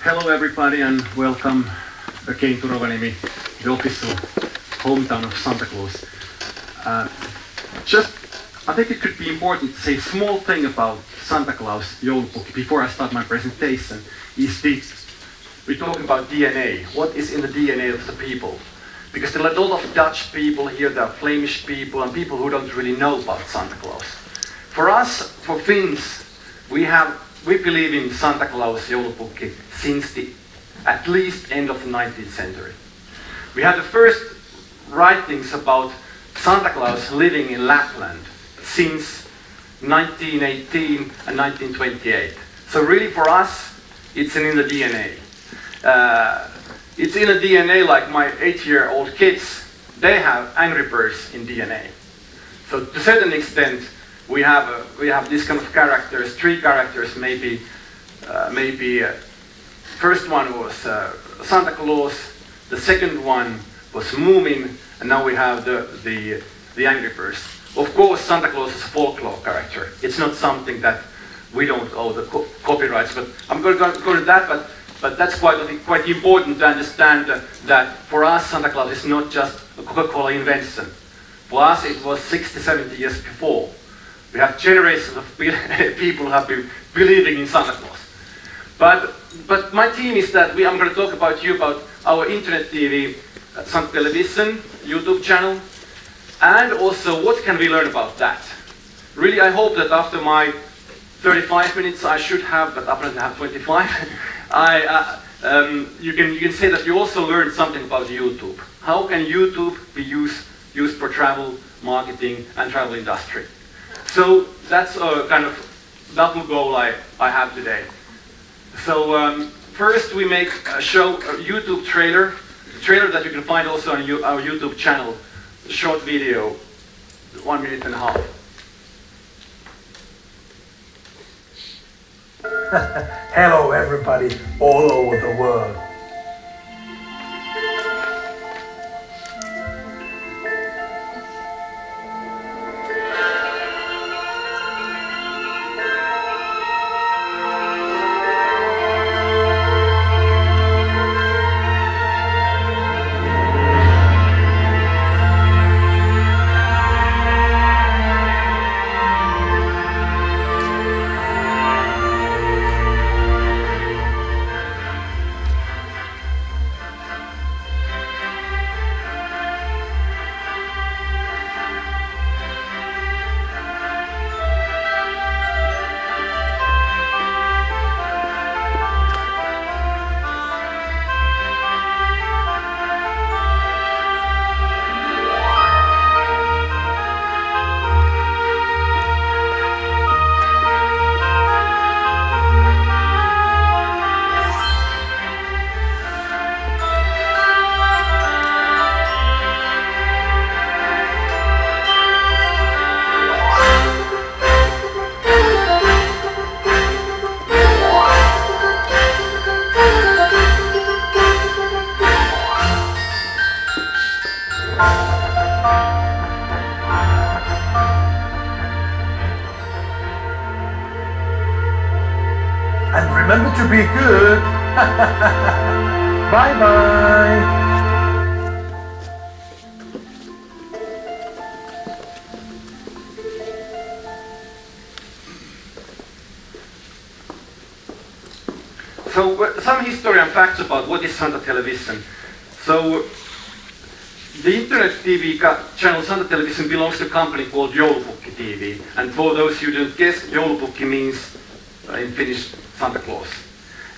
Hello everybody and welcome again to Rovaniemi, the official hometown of Santa Claus. Uh, just, I think it could be important to say a small thing about Santa Claus before I start my presentation. Is this, we're talking about DNA. What is in the DNA of the people? Because there are a lot of Dutch people here, there are Flemish people, and people who don't really know about Santa Claus. For us, for Finns, we have we believe in Santa Claus joulupukki since the at least end of the 19th century. We had the first writings about Santa Claus living in Lapland since 1918 and 1928. So really for us, it's in the DNA. Uh, it's in the DNA like my eight-year-old kids, they have Angry Birds in DNA. So to a certain extent, we have uh, we have this kind of characters, three characters maybe, uh, maybe. Uh, first one was uh, Santa Claus, the second one was Moomin, and now we have the the the Angry Birds. Of course, Santa Claus is a folklore character. It's not something that we don't owe the co copyrights, but I'm going to go to that. But but that's quite quite important to understand that for us, Santa Claus is not just a Coca-Cola invention. For us, it was 60, 70 years before. We have generations of people who have been believing in Santa Claus. But, but my team is that we, I'm going to talk about you about our internet TV, uh, Santa Television, YouTube channel, and also what can we learn about that. Really, I hope that after my 35 minutes, I should have, but apparently I have 25, I, uh, um, you, can, you can say that you also learned something about YouTube. How can YouTube be used, used for travel, marketing, and travel industry? So that's a kind of double goal I, I have today. So um, first we make a show, a YouTube trailer, a trailer that you can find also on our YouTube channel, a short video, one minute and a half. Hello everybody all over the world. Santa Television. So the internet TV channel Santa Television belongs to a company called Joulupukki TV. And for those who don't guess, Joulupukki means uh, in Finnish Santa Claus.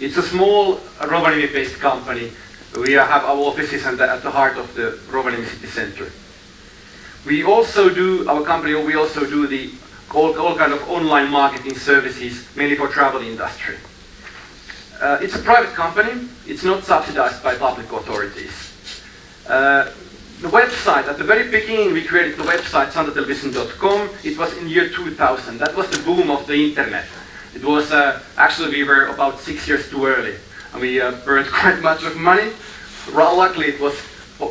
It's a small Rovaniemi-based company. We have our offices at the heart of the Rovaniemi city center. We also do, our company, we also do the all, all kind of online marketing services, mainly for travel industry. Uh, it's a private company. It's not subsidized by public authorities. Uh, the website, at the very beginning, we created the website santatelevision.com. It was in year 2000. That was the boom of the internet. It was, uh, actually, we were about six years too early. And we uh, burned quite much of money. Luckily, it was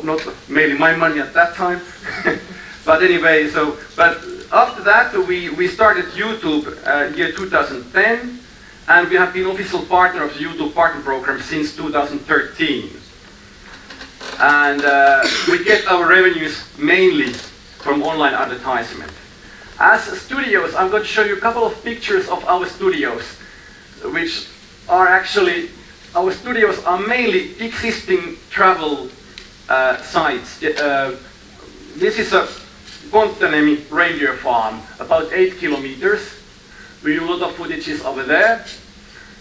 not mainly my money at that time. but anyway, so, but after that, we, we started YouTube uh, year 2010. And we have been official partner of the YouTube Partner Program since 2013. And uh, we get our revenues mainly from online advertisement. As studios, I'm going to show you a couple of pictures of our studios, which are actually, our studios are mainly existing travel uh, sites. Uh, this is a Konttaniemi reindeer farm, about 8 kilometers. We do a lot of footages over there.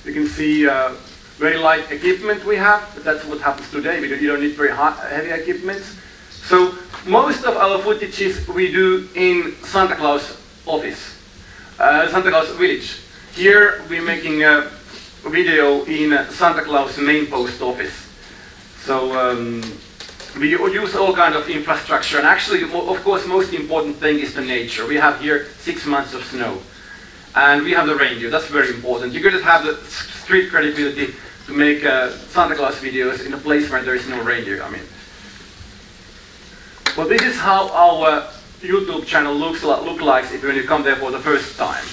You can see uh, very light equipment we have, but that's what happens today. Don't, you don't need very heavy equipment. So most of our footages we do in Santa Claus office, uh, Santa Claus village. Here we're making a video in Santa Claus main post office. So um, we use all kind of infrastructure, and actually, of course, most important thing is the nature. We have here six months of snow, and we have the reindeer. That's very important. You gotta have the street credibility to make uh, Santa Claus videos in a place where there is no reindeer. I mean, well, this is how our YouTube channel looks look like if when you come there for the first time.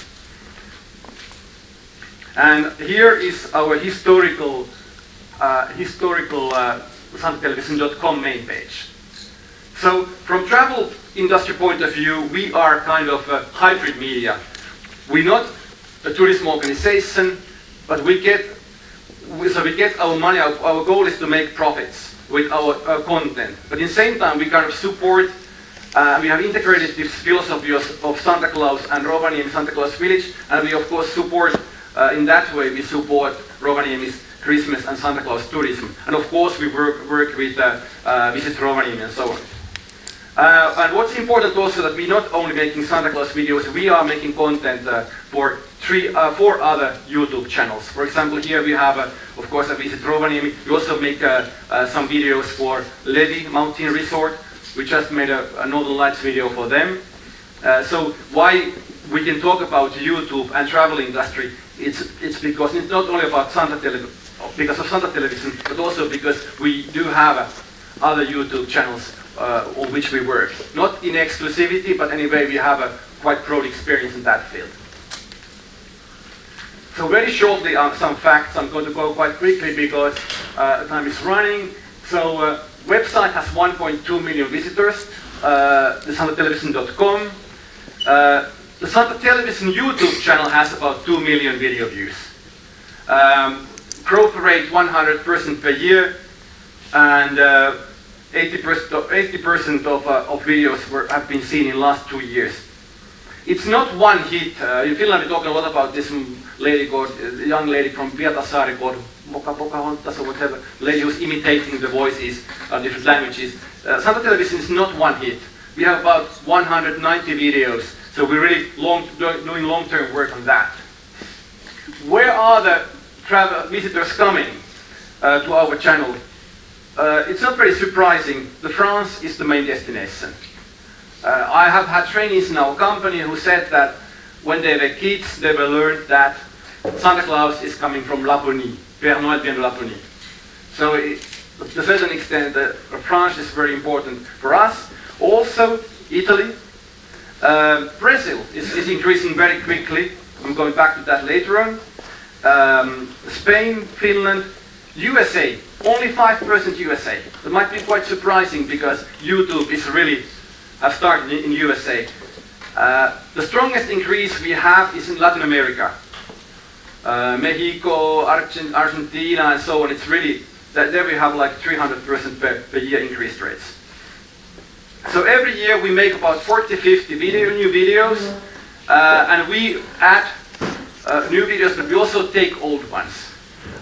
And here is our historical uh, historical uh, main page. So from travel industry point of view, we are kind of a hybrid media. We're not a tourism organization, but we get so we get our money. Our, our goal is to make profits with our uh, content. But in the same time, we kind of support. Uh, we have integrated this philosophy of, of Santa Claus and Rovaniemi Santa Claus Village, and we of course support. Uh, in that way, we support Rovaniemi's Christmas and Santa Claus tourism. And of course, we work, work with uh, uh, Visit Rovaniemi and so on. Uh, and what's important also that we're not only making Santa Claus videos, we are making content uh, for three, uh, four other YouTube channels. For example, here we have, uh, of course, a Visit Rovaniemi. We also make some videos for Levi Mountain Resort. We just made a, a Northern Lights video for them. so why we can talk about YouTube and travel industry, it's, it's because it's not only about Santa Television, because of Santa Television, but also because we do have uh, other YouTube channels uh, on which we work. Not in exclusivity, but anyway, we have a quite broad experience in that field. So very shortly on some facts, I'm going to go quite quickly because uh, time is running. So uh, website has 1.2 million visitors, uh, the santatelevision.com. Uh, the Santa Television YouTube channel has about 2 million video views. Um, growth rate 100% per year, and uh, 80% of, uh, of videos were, have been seen in last two years. It's not one hit. Uh, in Finland, we're talking a lot about this lady called, a young lady from Pietarsaari called Moka Pocahontas or whatever, lady who's imitating the voices of different languages. Uh, Santa Television is not one hit. We have about 190 videos, so we're really long, doing long-term work on that. Where are the travel visitors coming uh, to our channel, uh, it's not very surprising. The France is the main destination. Uh, I have had trainees in our company who said that when they were kids, they were learned that Santa Claus is coming from Laponie, Père Noël vient de Laponie. So it, to a certain extent, uh, France is very important for us. Also, Italy. Uh, Brazil is, is increasing very quickly. I'm going back to that later on um, Spain, Finland, USA, only 5% USA. That might be quite surprising because YouTube is really have started in, in USA. Uh, the strongest increase we have is in Latin America. Uh, Mexico, Argent Argentina, and so on. It's really, that there we have like 300% per, per year increase rates. So every year we make about 40, 50 video, new videos, uh, and we add uh, new videos, but we also take old ones.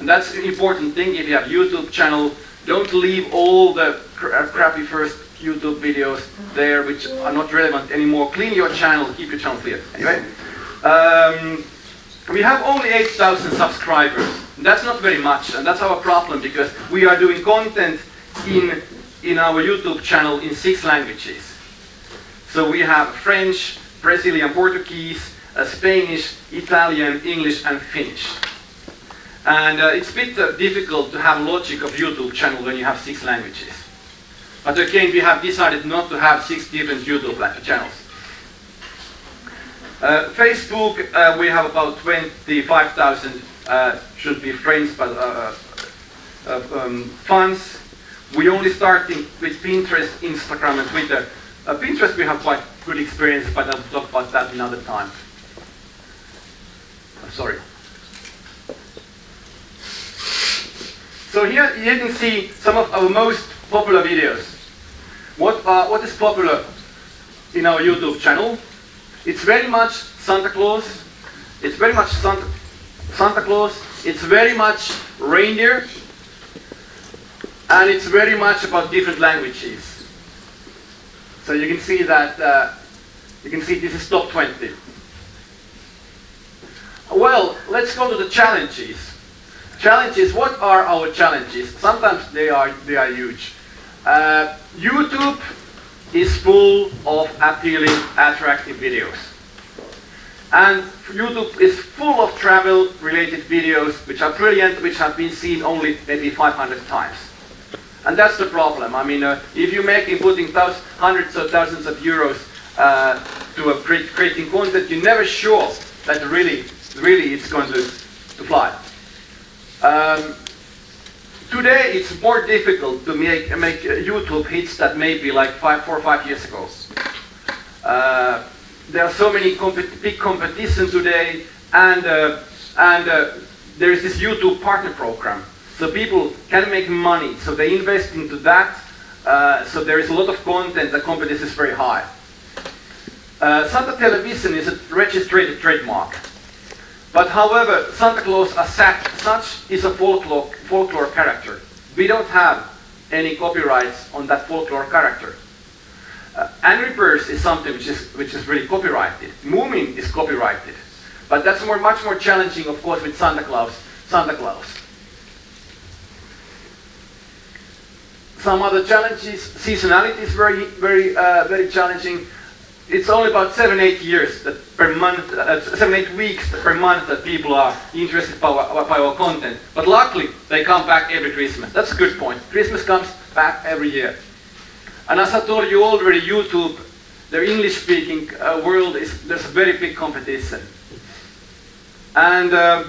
And that's an important thing if you have YouTube channel. Don't leave all the cra crappy first YouTube videos there which are not relevant anymore. Clean your channel, keep your channel clear. Anyway, um, we have only 8,000 subscribers. That's not very much, and that's our problem because we are doing content in, in our YouTube channel in six languages. So we have French, Brazilian Portuguese, uh, Spanish, Italian, English, and Finnish. And uh, it's a bit uh, difficult to have logic of YouTube channel when you have six languages. But again, we have decided not to have six different YouTube channels. Uh, Facebook, uh, we have about 25,000 uh, should be friends but uh, um, fans. We only starting with Pinterest, Instagram, and Twitter. Pinterest we have quite good experience, but I'll talk about that another time. I'm sorry. So here you can see some of our most popular videos. What, uh, what is popular in our YouTube channel? It's very much Santa Claus. It's very much Santa, Santa Claus. It's very much reindeer. And it's very much about different languages. So you can see that, uh, you can see this is top 20. Well, let's go to the challenges. Challenges, what are our challenges? Sometimes they are, they are huge. Uh, YouTube is full of appealing, attractive videos. And YouTube is full of travel-related videos which are brilliant, which have been seen only maybe 500 times. And that's the problem. I mean, uh, if you're making, putting thousands, hundreds of thousands of euros uh, to a creating content, you're never sure that really, really it's going to, to fly. Um, today it's more difficult to make, make YouTube hits that maybe like five, four or five years ago. Uh, there are so many big competition today, and uh, and uh, there is this YouTube partner program. So people can make money, so they invest into that. Uh, so there is a lot of content. The competition is very high. Uh, Santa Television is a registered trademark. But however, Santa Claus as such is a folklore, folklore character. We don't have any copyrights on that folklore character. Uh, Angry Birds is something which is, which is really copyrighted. Moomin is copyrighted. But that's more, much more challenging, of course, with Santa Claus. Santa Claus. Some other challenges, seasonality is very, very, uh, very challenging. It's only about seven, eight years that per month, uh, seven, eight weeks per month that people are interested by our, by our content. But luckily, they come back every Christmas. That's a good point. Christmas comes back every year. And as I told you already, YouTube, the English-speaking uh, world, is there's a very big competition. And uh,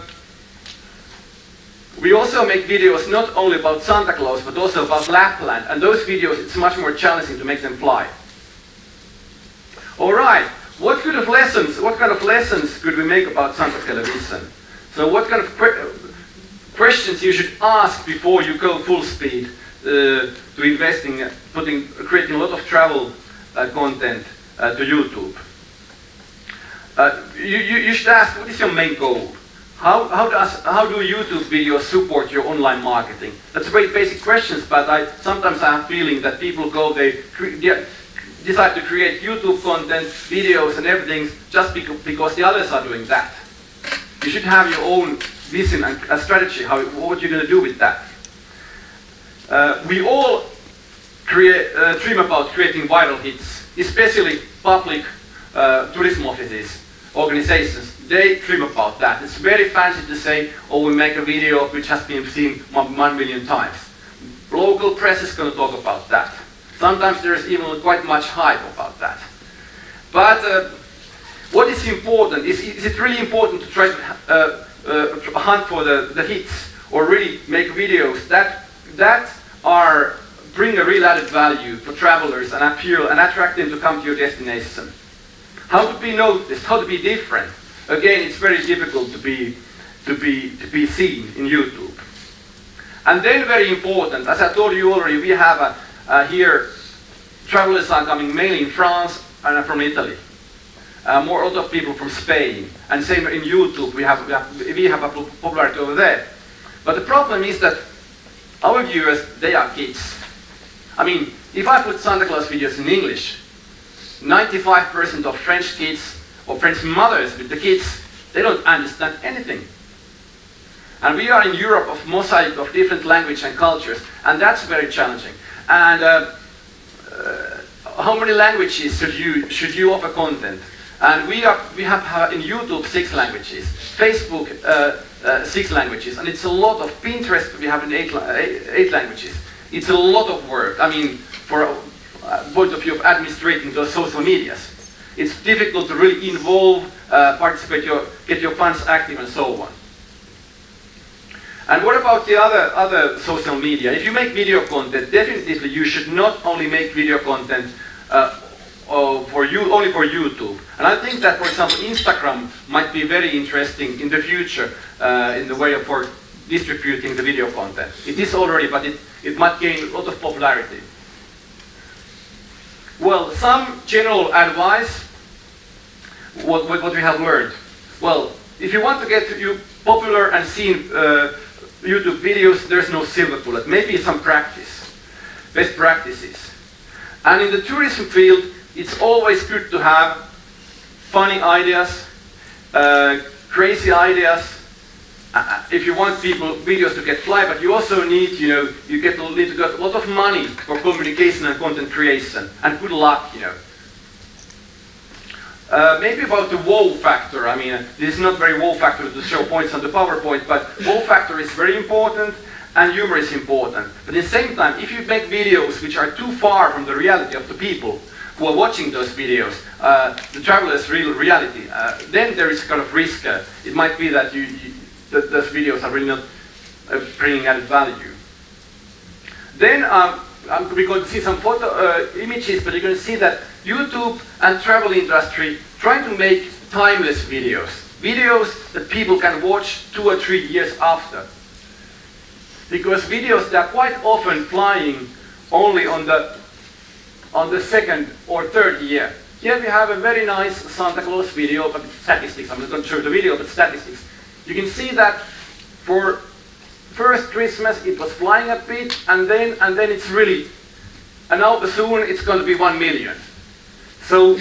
we also make videos not only about Santa Claus, but also about Lapland. And those videos, it's much more challenging to make them fly. All right, what kind of lessons, what kind of lessons could we make about Santa Television? So what kind of que questions you should ask before you go full speed uh, to investing, putting, creating a lot of travel uh, content uh, to YouTube. You, you, you, should ask, what is your main goal? How, how, does, how do YouTube videos support your online marketing? That's very basic questions, but I, sometimes I have feeling that people go, they, they decide to create YouTube content, videos and everything just because the others are doing that. You should have your own vision and a strategy, how, what you're going to do with that. Uh, we all create, uh, dream about creating viral hits, especially public uh, tourism offices, organizations. They dream about that. It's very fancy to say, oh, we make a video which has been seen one, one million times. Local press is going to talk about that. Sometimes there's even quite much hype about that. But uh, what is important, is, is it really important to try to uh, uh, hunt for the, the hits or really make videos that that are bring a real added value for travelers and appeal and attract them to come to your destination. How to be noticed, how to be different. Again, it's very difficult to be, to be, to be seen in YouTube. And then very important, as I told you already, we have a, uh, here, travelers are coming mainly in France and from Italy. Uh, more a lot of people from Spain. And same in YouTube, we have, we have, we have a popularity over there. But the problem is that our viewers, they are kids. I mean, if I put Santa Claus videos in English, 95% of French kids or French mothers with the kids, they don't understand anything. And we are in Europe of mosaic of different language and cultures, and that's very challenging. And uh, uh, how many languages should you should you offer content? And we are we have in YouTube six languages, Facebook uh, uh, six languages, and it's a lot of Pinterest. We have in eight, languages. It's a lot of work. I mean, for a uh, point of view of administrating those social medias, it's difficult to really involve, participate, your, get your fans active, and so on. And what about the other, other social media? If you make video content, definitely you should not only make video content uh, for you, only for YouTube. And I think that, for example, Instagram might be very interesting in the future uh, in the way of for distributing the video content. It is already, but it, it might gain a lot of popularity. Well, some general advice, what, what, what we have learned. Well, if you want to get you popular and seen uh, YouTube videos, there's no silver bullet. Maybe some practice, best practices. And in the tourism field, it's always good to have funny ideas, uh, crazy ideas, uh, if you want people videos to get fly, but you also need, you know, you get need to get a lot of money for communication and content creation, and good luck, you know. Uh, maybe about the wow factor. I mean, this is not very wow factor to show points on the PowerPoint, but wow factor is very important and humor is important. But at the same time, if you make videos which are too far from the reality of the people who are watching those videos, uh, the traveler's real reality, uh, then there is kind of risk. Uh, it might be that you, you that those videos are really not uh, bringing added value. Then um, we're going to see some photo uh, images, but you're going to see that YouTube and travel industry trying to make timeless videos. Videos that people can watch two or three years after. Because videos that are quite often flying only on the on the second or third year. Here we have a very nice Santa Claus video, but statistics. I'm not going to show the video, but statistics. You can see that for first Christmas it was flying a bit, and then and then it's really, and now soon it's going to be one million. So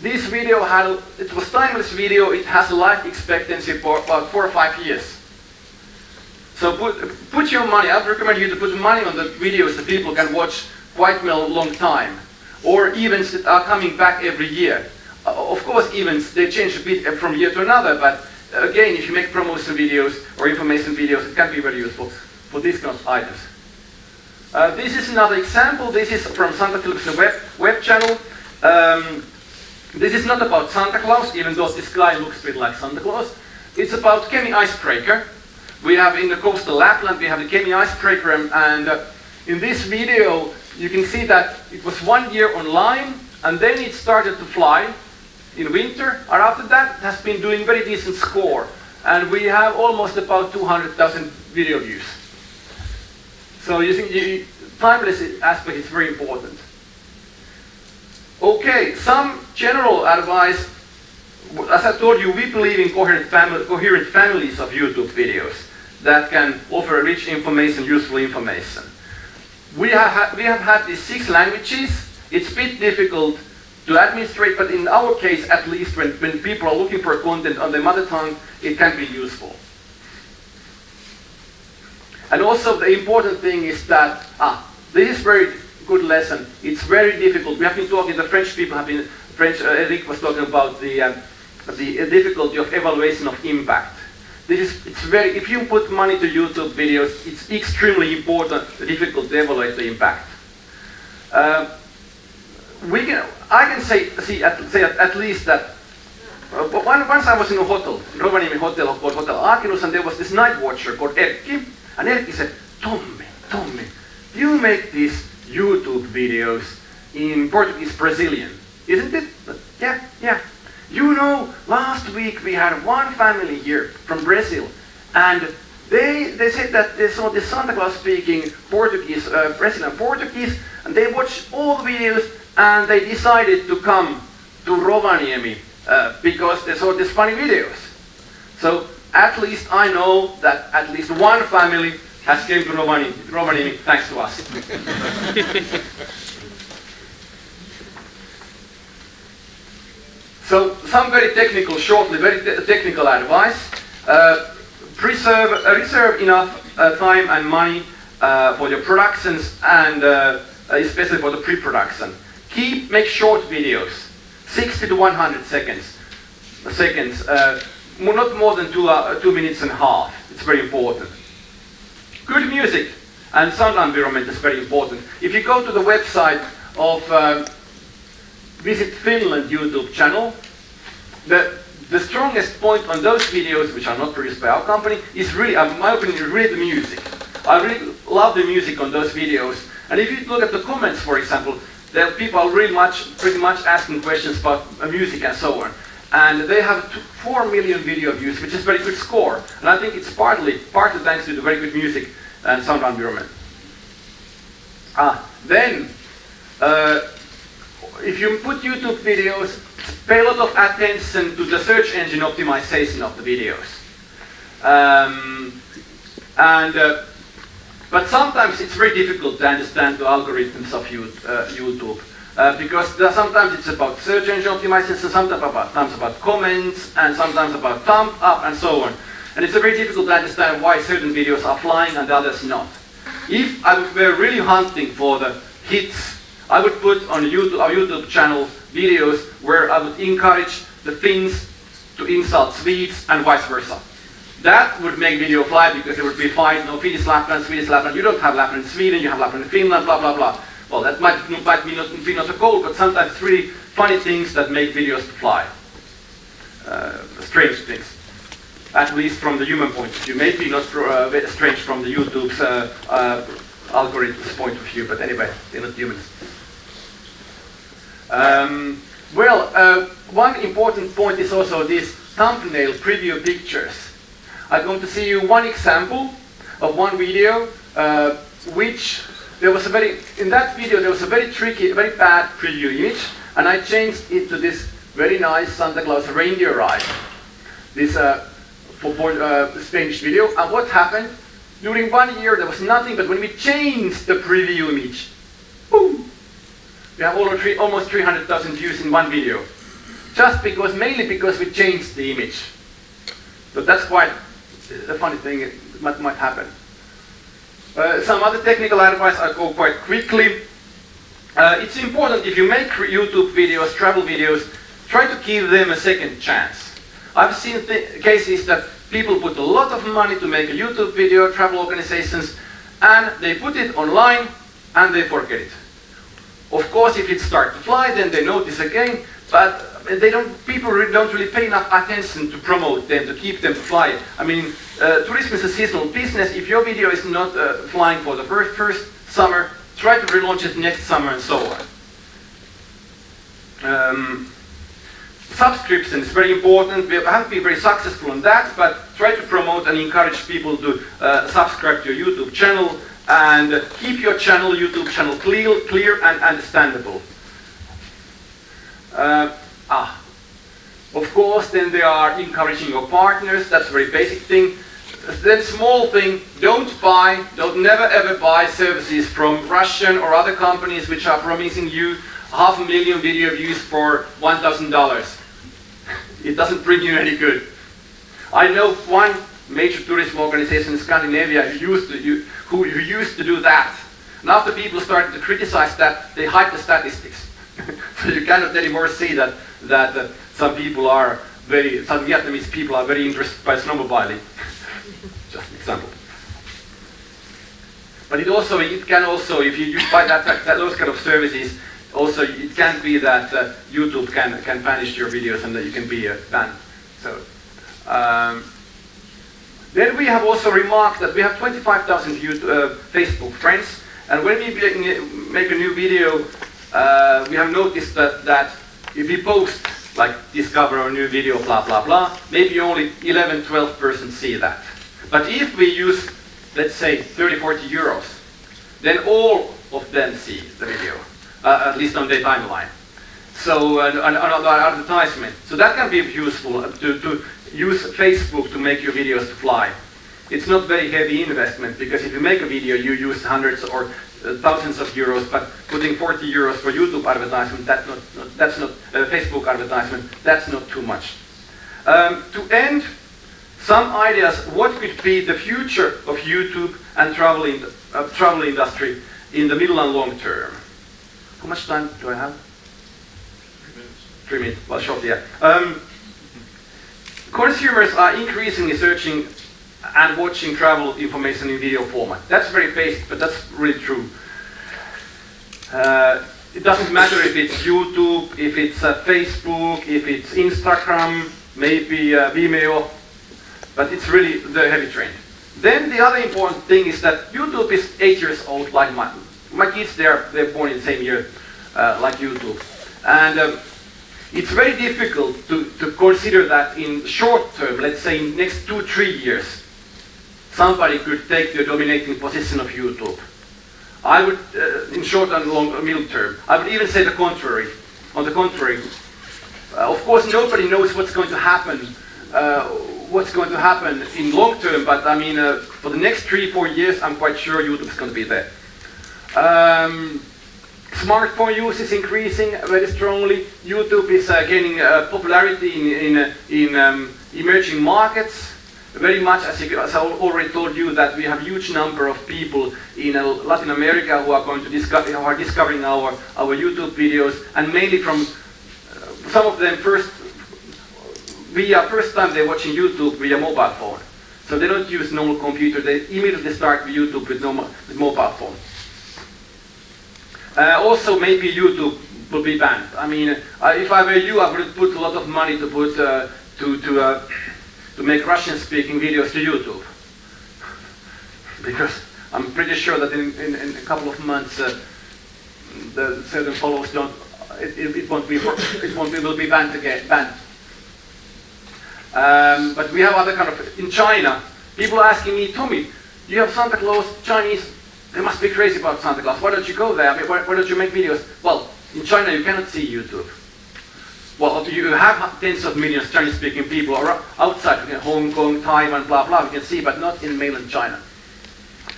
this video had it was timeless video. It has a life expectancy for about four or five years. So put put your money. I would recommend you to put money on the videos that people can watch quite a long time, or events that are coming back every year. Of course, events they change a bit from year to another, but again, if you make promotion videos or information videos, it can be very useful for these kind of items. Uh, this is another example. This is from Santa Philip's web, web channel. Um, this is not about Santa Claus, even though this guy looks a bit like Santa Claus. It's about Kemi icebreaker. We have in the coastal Lapland, we have the Kemi icebreaker, and uh, in this video, you can see that it was one year online, and then it started to fly, in winter, and after that has been doing very decent score. And we have almost about 200,000 video views. So you think the timeless aspect is very important. Okay, some general advice. As I told you, we believe in coherent, coherent families of YouTube videos that can offer rich information, useful information. We have, we have had these six languages. It's a bit difficult to administrate, but in our case, at least, when, when people are looking for content on their mother tongue, it can be useful. And also, the important thing is that, ah, this is very good lesson. It's very difficult. We have been talking, the French people have been, French, uh, Eric was talking about the, uh, the difficulty of evaluation of impact. This is, it's very, if you put money to YouTube videos, it's extremely important, difficult to evaluate the impact. Uh, we can, I can say, see at, say at, at least that uh, once I was in a hotel, Rovaniemi hotel called Hotel Aakenus, and there was this night watcher called Erkki, and Erkki said, Tommi, Tommi, you make these YouTube videos in Portuguese Brazilian, isn't it? Yeah, yeah. You know, last week we had one family here from Brazil, and they, they said that they saw the Santa Claus speaking Portuguese, uh, Brazilian Portuguese, and they watched all the videos and they decided to come to Rovaniemi uh, because they saw these funny videos. So at least I know that at least one family has came to Rovaniemi, Rovaniemi thanks to us. so some very technical, shortly, very te technical advice. Uh, preserve, uh, reserve enough uh, time and money uh, for your productions and uh, especially for the pre-production. Keep, make short videos, 60 to 100 seconds, seconds, uh, not more than two, uh, two minutes and a half. It's very important. Good music and sound environment is very important. If you go to the website of uh, Visit Finland YouTube channel, the the strongest point on those videos, which are not produced by our company, is really, in my opinion, really the music. I really love the music on those videos. And if you look at the comments, for example, there people are really much, pretty much asking questions about music and so on. And they have 4 million video views, which is very good score. And I think it's partly, partly thanks to the very good music and sound environment. Ah, then, uh, if you put YouTube videos, pay a lot of attention to the search engine optimization of the videos. Um, and, uh, but sometimes it's very difficult to understand the algorithms of uh, YouTube. Uh, because sometimes it's about search engine optimization, sometimes about, sometimes about comments, and sometimes about thumb up, and so on. And it's very difficult to understand why certain videos are flying and others not. If I were really hunting for the hits, I would put on YouTube, our YouTube channel videos where I would encourage the Finns to insult Swedes and vice versa. That would make video fly because there would be fight, no Finnish Lapland, Swedish Lapland, you don't have Lapland in Sweden, you have Lapland in Finland, blah blah blah. Well, that might, might be, not, be not so cold, but sometimes it's really funny things that make videos fly. Uh, strange things. At least from the human point of view. Maybe not uh, strange from the YouTube's uh, uh, algorithm's point of view, but anyway, they're not humans. Um, well, uh, one important point is also these thumbnail preview pictures. I'm going to see you one example of one video uh, which there was a very, in that video there was a very tricky, very bad preview image, and I changed it to this very nice Santa Claus reindeer ride. This uh, for, uh, Spanish video, and what happened? During one year there was nothing, but when we changed the preview image, boom! We have almost 300,000 views in one video. Just because, mainly because we changed the image. So that's quite a funny thing, might, might happen. Uh, some other technical advice, I go quite quickly. Uh, it's important if you make YouTube videos, travel videos, try to give them a second chance. I've seen cases that people put a lot of money to make a YouTube video, travel organizations, and they put it online and they forget it. Of course, if it starts to fly, then they notice again, but they don't, people don't really pay enough attention to promote them, to keep them flying. I mean, uh, tourism is a seasonal business. If your video is not uh, flying for the first, first summer, try to relaunch it next summer and so on. Um, subscription is very important. We haven't been very successful on that, but try to promote and encourage people to uh, subscribe to your YouTube channel and keep your channel, YouTube channel, clear, clear and understandable. Uh, ah, of course, then they are encouraging your partners. That's a very basic thing. Then small thing, don't buy, don't never ever buy services from Russian or other companies which are promising you half a million video views for $1,000. It doesn't bring you any good. I know one major tourism organization in Scandinavia who used to, who, who used to do that. And after people started to criticize that, they hide the statistics. so you cannot anymore see that, that uh, some people are very, some Vietnamese people are very interested by snowmobiling. Just an example. But it also, it can also, if you buy that, that, those kind of services, also it can be that uh, YouTube can, can banish your videos and that you can be uh, banned. So, um, then we have also remarked that we have 25,000 uh, Facebook friends, and when we make a new video, uh, we have noticed that, that if we post, like discover a new video, blah, blah, blah, maybe only 11, 12% see that. But if we use, let's say, 30, 40 euros, then all of them see the video, uh, at least on their timeline. So, uh, another advertisement. So that can be useful to, to use Facebook to make your videos fly. It's not very heavy investment because if you make a video, you use hundreds or uh, thousands of euros, but putting 40 euros for YouTube advertisement, that's not, not that's not uh, Facebook advertisement, that's not too much. Um, to end, some ideas what could be the future of YouTube and travel, in, uh, travel industry in the middle and long term. How much time do I have? Three minutes. Three minutes, well short, yeah. Um, consumers are increasingly searching and watching travel information in video format. That's very basic, but that's really true. Uh, it doesn't matter if it's YouTube, if it's uh, Facebook, if it's Instagram, maybe uh, Vimeo, but it's really the heavy trend. Then the other important thing is that YouTube is eight years old, like my, my kids, they're, they're born in the same year uh, like YouTube. And um, it's very difficult to, to consider that in short term, let's say in next two, three years, somebody could take the dominating position of YouTube. I would, uh, in short and long, uh, middle term, I would even say the contrary. On the contrary, uh, of course, nobody knows what's going to happen, uh, what's going to happen in long term. But I mean, uh, for the next three, four years, I'm quite sure YouTube is going to be there. Um, smartphone use is increasing very strongly. YouTube is uh, gaining popularity in, in, in um, emerging markets very much, as, as, I already told you, that we have huge number of people in uh, Latin America who are going to discover, who are discovering our, our YouTube videos, and mainly from uh, some of them first, via first time they're watching YouTube via mobile phone. So they don't use normal computer, they immediately start with YouTube with, normal, with mobile phone. Uh, also, maybe YouTube will be banned. I mean, uh, if I were you, I would put a lot of money to put uh, to to uh, to make Russian-speaking videos to YouTube, because I'm pretty sure that in, in, in a couple of months, uh, the certain followers don't. It, it, it, won't be it won't be will be banned again banned. Um, but we have other kind of in China. People are asking me, Tommi, you have Santa Claus Chinese they must be crazy about Santa Claus. Why don't you go there? I mean, why, why don't you make videos? Well, in China you cannot see YouTube. Well, you have tens of millions Chinese-speaking people outside Hong Kong, Taiwan, blah, blah, you can see, but not in mainland China.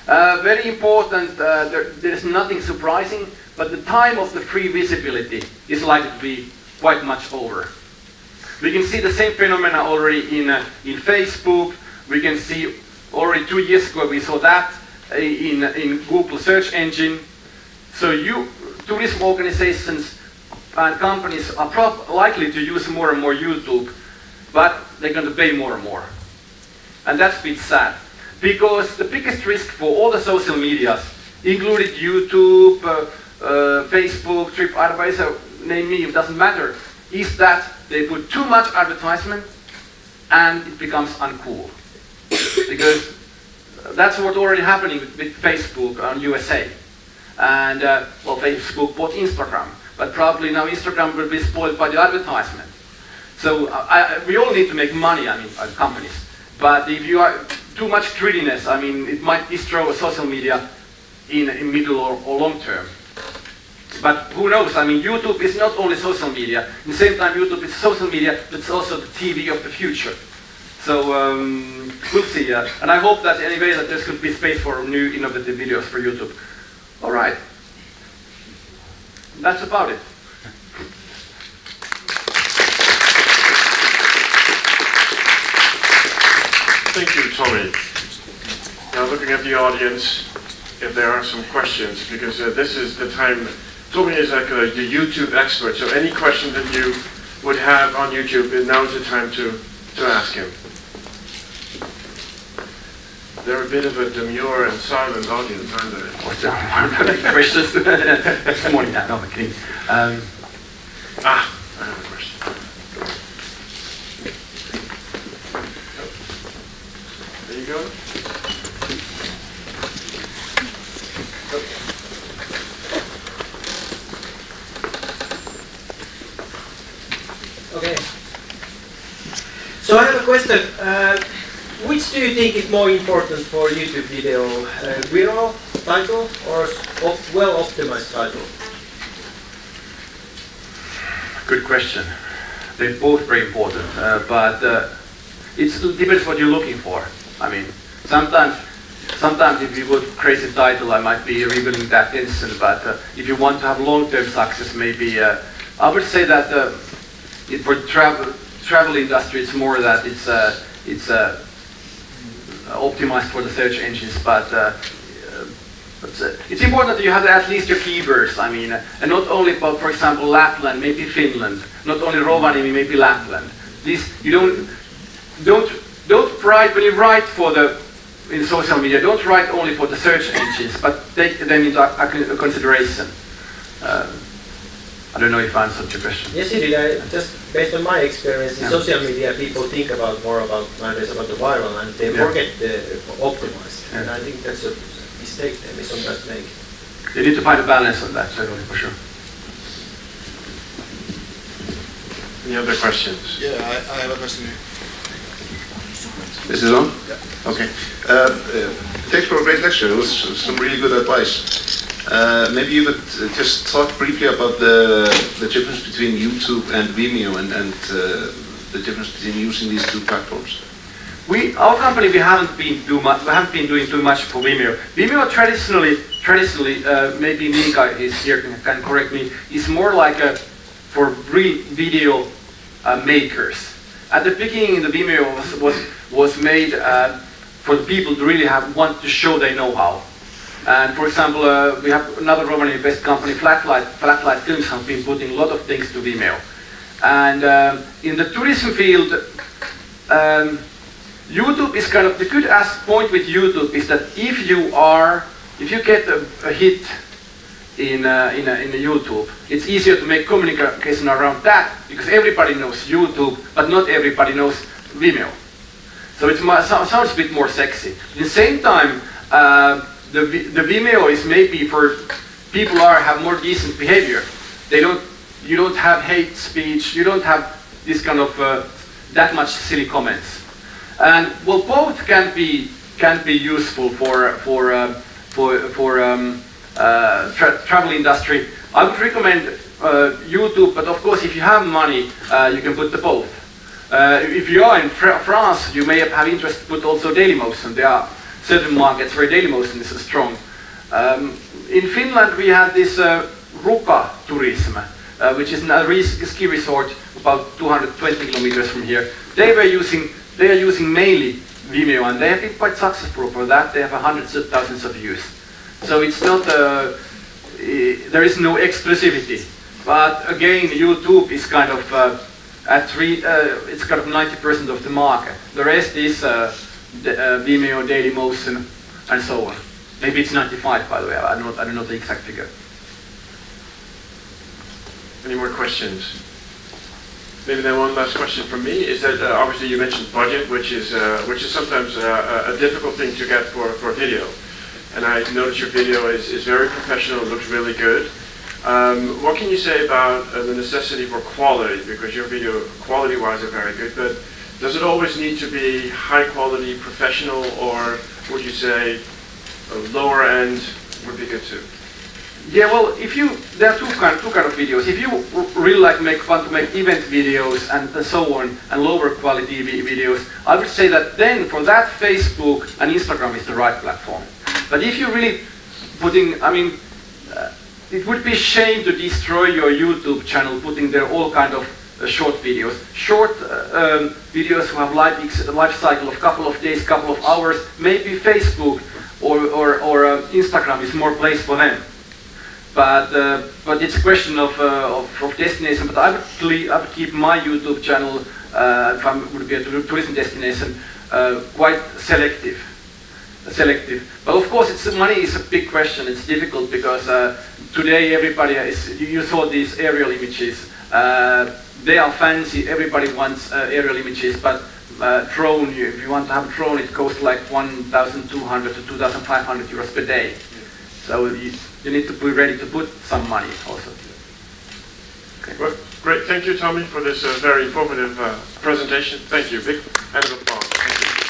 Uh, very important, uh, there, there's nothing surprising, but the time of the free visibility is likely to be quite much over. We can see the same phenomena already in, uh, in Facebook. We can see already two years ago we saw that in, in Google search engine. So you, tourism organizations and companies are likely to use more and more YouTube, but they're going to pay more and more. And that's a bit sad. Because the biggest risk for all the social medias, including YouTube, uh, uh, Facebook, TripAdvisor, name me, it doesn't matter, is that they put too much advertisement and it becomes uncool. because that's what's already happening with, with Facebook on USA. And, uh, well, Facebook bought Instagram, but probably now Instagram will be spoiled by the advertisement. So I, we all need to make money, I mean, as companies. But if you are too much greediness, I mean, it might destroy social media in, in middle or, or long term. But who knows? I mean, YouTube is not only social media. At the same time, YouTube is social media, but it's also the TV of the future. So um, we'll see. Uh, and I hope that anyway that there could be space for new innovative videos for YouTube. All right. That's about it. Thank you, Tommi. Now looking at the audience, if there are some questions, because uh, this is the time, Tommi is like a, a YouTube expert, so any question that you would have on YouTube, now is the time to, to ask him. They're a bit of a demure and silent audience, aren't they? Gracious. Good morning, no, I'm kidding. Um, ah, I have a question. There you go. Okay. So I have a question. Uh, which do you think is more important for YouTube video? Uh, viral title or op well optimized title? Good question. They're both very important, uh, but uh, it depends what you're looking for. I mean, sometimes, sometimes if you put crazy title, I might be revealing that instant. But uh, if you want to have long-term success, maybe uh, I would say that uh, it, for travel travel industry, it's more that it's it's uh, optimized for the search engines, but uh, but uh, it's important that you have at least your keywords. I mean, and not only about, for example, Lapland, maybe Finland. Not only Rovaniemi, maybe Lapland. This you don't don't don't write when you write for the in social media. Don't write only for the search engines, but take them into consideration. Uh, I don't know if I answered your question. Yes, you did. I, just based on my experience in Yeah. social media, people think about more about nowadays about the viral and they Yeah. forget the optimized. And I think that's a mistake that we sometimes make. You need to find a balance on that, certainly, for sure. Any other questions? Yeah, I, I have a question here. This is on? Yeah. Okay. Uh, uh, thanks for a great lecture. It was some really good advice. Uh, maybe you could uh, just talk briefly about the, the difference between YouTube and Vimeo and, and uh, the difference between using these two platforms. We, our company, we haven't been do much. We haven't been doing too much for Vimeo. Vimeo traditionally, traditionally, uh, maybe Mika is here can, can correct me, is more like a for real video uh, makers. At the beginning, the Vimeo was was, was made uh, for the people to really have want to show their know-how. And for example, uh, we have another Rovaniemi-based company, Flatlight. Flatlight Films have been putting a lot of things to Vimeo. And um, in the tourism field, um, YouTube is kind of the good as point with YouTube is that if you are if you get a, a hit in uh, in, in YouTube, it's easier to make communication around that because everybody knows YouTube, but not everybody knows Vimeo. So it so, sounds a bit more sexy. At the same time, uh, the the Vimeo is maybe for people are have more decent behavior. They don't you don't have hate speech. You don't have this kind of uh, that much silly comments. And well, both can be can be useful for for uh, for for um, uh, tra- travel industry. I would recommend uh, YouTube, but of course, if you have money, uh, you can put the both. Uh, if you are in Fr- France, you may have, interest to put also Dailymotion. There are certain markets where Dailymotion is strong. Um, in Finland, we have this uh, Ruka tourism, uh, which is a ski resort about 220 kilometers from here. They were using, they are using mainly Vimeo, and they have been quite successful for that. They have hundreds of thousands of views. So it's not, uh, there is no exclusivity. But again, YouTube is kind of uh, at three, uh, it's kind of 90% of the market. The rest is uh, Vimeo, Dailymotion, and so on. Maybe it's 95, by the way. I don't, know- I don't know the exact figure. Any more questions? Maybe then one last question from me is that uh, obviously you mentioned budget, which is uh, which is sometimes uh, a difficult thing to get for, for video. And I noticed your video is, is very professional, looks really good. Um, what can you say about uh, the necessity for quality? Because your video quality-wise are very good, but does it always need to be high quality, professional, or would you say lower end would be good too? Yeah, well, if you there are two kind two kind of videos. If you really like make fun to make event videos and, and so on and lower quality vi- videos, I would say that then for that Facebook and Instagram is the right platform. But if you really putting, I mean, uh, it would be shame to destroy your YouTube channel putting there all kind of short videos. Short uh, um, videos who have life, life cycle of couple of days, couple of hours. Maybe Facebook or or, or uh, Instagram is more place for them but uh, but it's a question of, uh, of, of destination. But I would, I would keep my YouTube channel, uh, if I would be a tourism destination, uh, quite selective. Selective. But of course, it's money is a big question. It's difficult because uh, today everybody is. You, you saw these aerial images. Uh, they are fancy. Everybody wants uh, aerial images, but uh, drone. If you want to have a drone, it costs like 1,200 to 2,500 euros per day. So you, you need to be ready to put some money also. Well, great. Thank you, Tommi, for this uh, very informative uh, presentation. Thank you. Big round of applause.